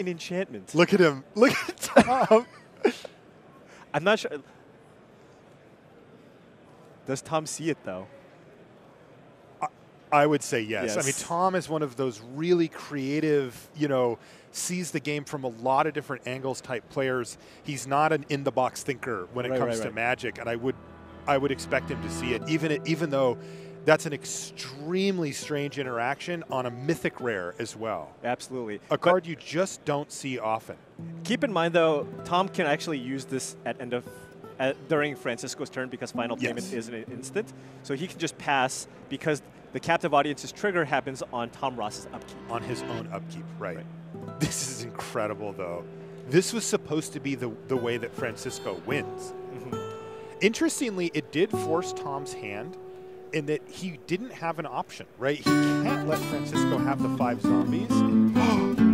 an enchantment. Look at him. Look at Tom. I'm not sure. Does Tom see it though? I would say yes. I mean, Tom is one of those really creative, you know, sees the game from a lot of different angles type players. He's not an in the box thinker when it Right, comes right, to. Magic, and I would, I would expect him to see it, even it, even though that's an extremely strange interaction on a mythic rare as well. Absolutely. A But card you just don't see often. keep in mind though, Tom can actually use this at end of during Francisco's turn because final payment is an instant. So he can just pass because the captive audience's trigger happens on Tom Ross's upkeep. on his own upkeep, right. Right. This is incredible, though. This was supposed to be the, the way that Francisco wins. Mm-hmm. Interestingly, it did force Tom's hand in that he didn't have an option, right? He can't let Francisco have the five zombies.